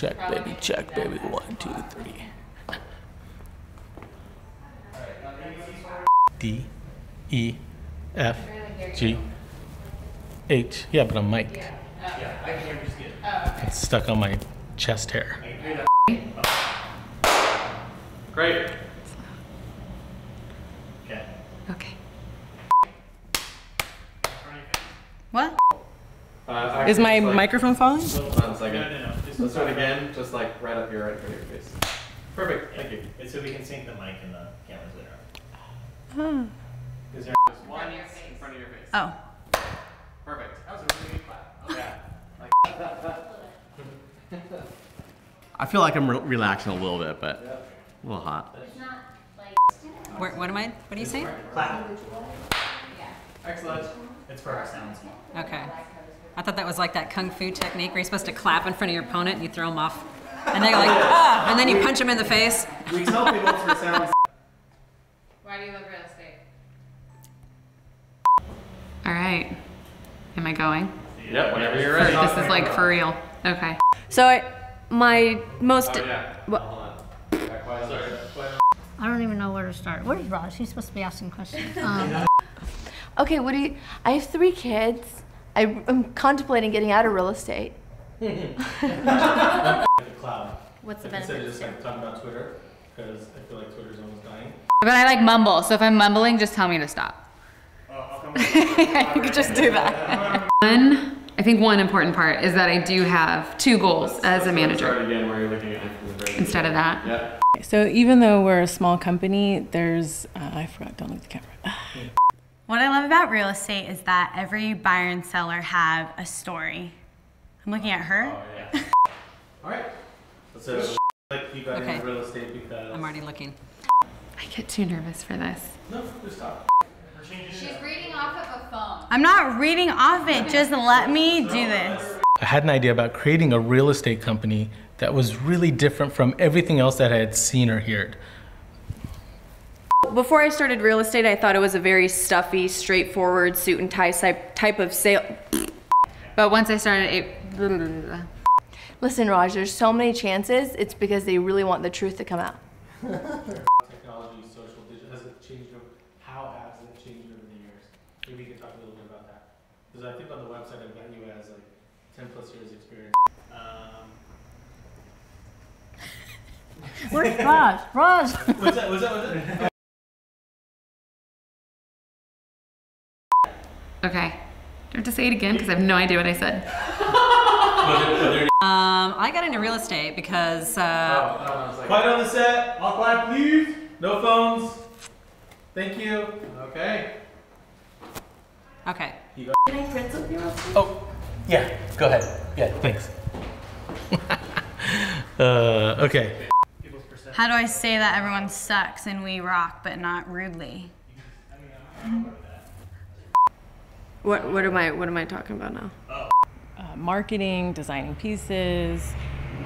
Check, baby, check, baby. One, two, three. D, E, F, G, H. Yeah, but a mic. Yeah, I'm Mike. It's stuck on my chest hair. Great. Okay. Okay. What? Uh, Is my actually, microphone falling? Like, on Let's do it again, just like right up here, right in front of your face. Perfect, thank you. It's so we can sync the mic and the cameras later. Oh. Is there Just one in front of your face. Oh. Perfect. That was a really good clap. Yeah. I feel like I'm re- relaxing a little bit, but a little hot. Where, what am I? What are you saying? clap. Excellent. It's for our sounds. Okay. I thought that was like that kung fu technique where you're supposed to clap in front of your opponent and you throw them off. And they're like, ah! And then you punch them in the face. We tell people for sounds. Why do you love real estate? All right. Am I going? Yep, whenever you're ready. this is like for real. Okay. So I, my most. Oh, yeah. What- Hold on. Back quiet. Sorry. Quiet. I don't even know where to start. Where's Roz? She's supposed to be asking questions. Um, Okay, what do you? I have three kids. I, am contemplating getting out of real estate. The cloud. what's the Instead of benefit? just like talking about Twitter, because I feel like Twitter's almost dying. But I like mumble, so if I'm mumbling, just tell me to stop. you could just do that. One, I think one important part is that I do have two goals as a Start manager again where you're looking at it from the very instead of that. Yeah. So even though we're a small company, there's uh, I forgot. Don't look at the camera. What I love about real estate is that every buyer and seller have a story. I'm looking at her. Oh, yeah. All right. So, like, you got Okay. into real estate because. I'm already looking. I get too nervous for this. No, just stop. She's reading off of a phone. I'm not reading off it. Just let me do this. I had an idea about creating a real estate company that was really different from everything else that I had seen or heard. Before I started real estate, I thought it was a very stuffy, straightforward suit and tie type type of sale. But once I started, it, Listen, Raj, there's so many chances. It's because they really want the truth to come out. Technology, social, digital, has it changed how has it changed over the years? Maybe you can talk a little bit about that. Because I think on the website I've got you as like ten plus years experience. Um, Where's Raj? Raj! what's that? What's that? What's that? okay. Do I have to say it again? Because I have no idea what I said. Um, I got into real estate because uh, I was like, Quiet on the set, all quiet please, no phones. Thank you. okay. okay. Oh, yeah, go ahead. Yeah, thanks. uh, okay. How do I say that everyone sucks and we rock, but not rudely? What what am I what am I talking about now? Uh, marketing, designing pieces,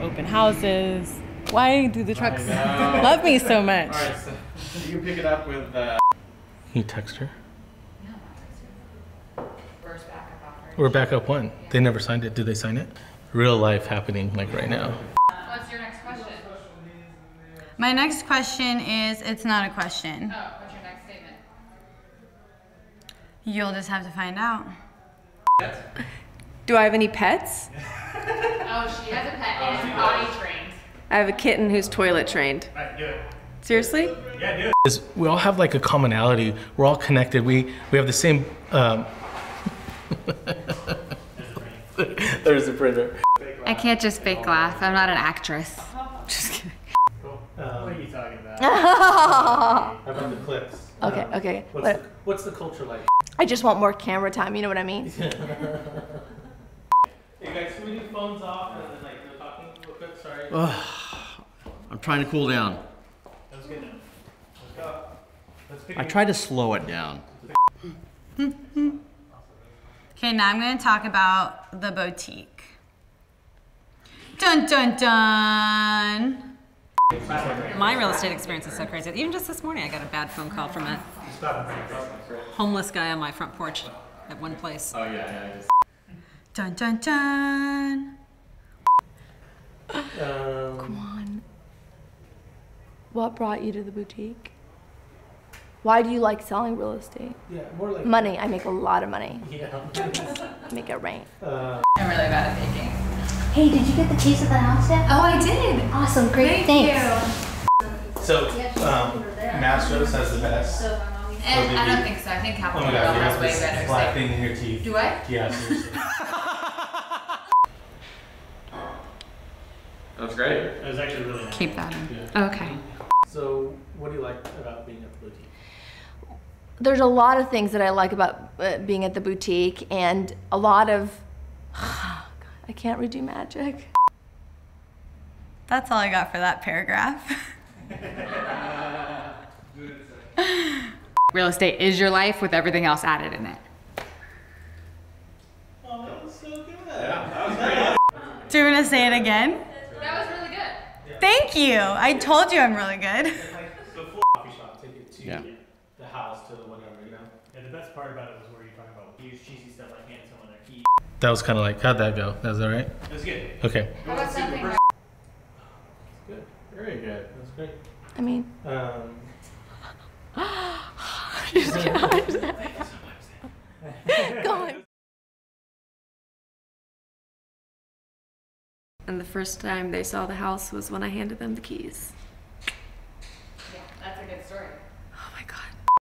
open houses. Why do the trucks love me so much? All right, so you can pick it up with. Uh, Can you text her? We're back up one. They never signed it. Did they sign it? Real life happening like right now. What's your next question? My next question is it's not a question. Oh, what's your next statement? You'll just have to find out. Do I have any pets? Oh, she has a pet and is potty trained. I have a kitten who's toilet trained. Alright, do it. Seriously? Yeah, do it. Is we all have like a commonality. We're all connected. We we have the same. Um, There's the printer. I can't just fake laugh. I'm not an actress. Just kidding. What are you talking about? How about the clicks? Okay, Um, okay. What's What- the, what's the culture like? I just want more camera time. You know what I mean? Hey guys, can we do phones off and then like no talking real quick? Sorry. I'm trying to cool down. That was good enough. Let's go. Let's pick I try to slow it down. Okay, now I'm going to talk about the boutique. Dun dun dun. My real estate experience is so crazy. Even just this morning, I got a bad phone call from a homeless guy on my front porch at one place. oh yeah, yeah. Just, Dun dun dun. Um, Come on. What brought you to the boutique? Why do you like selling real estate? yeah, more like Money. I make a lot of money. Yeah. Make it rain. uh, I'm really bad at baking. Hey, did you get the keys to the house yet? Oh, I did. Awesome, great, Thank thanks. so, um, Mastro's has the best. And I don't think so. I think Oh Grill has have way this better black thing in your teeth. Do I? Yeah, seriously. That's great. That was actually really nice. Keep that in. Yeah. Okay. So, what do you like about being at the boutique? There's a lot of things that I like about uh, being at the boutique, and a lot of. I can't redo magic. That's all I got for that paragraph. Real estate is your life with everything else added in it. Oh, that was so good. Do you want to say it again? That was really good. Thank you. I told you I'm really good. Like the full coffee shop, take it to Yeah. the house, to the whatever, you know. Yeah, the best part about it was where you're talking about use cheesy stuff like hand someone their key. That was kind of like, how'd that go? That was all right. It was good. Okay. How about something like Good. Very good. That's great. I mean, Um, go on. And the first time they saw the house was when I handed them the keys.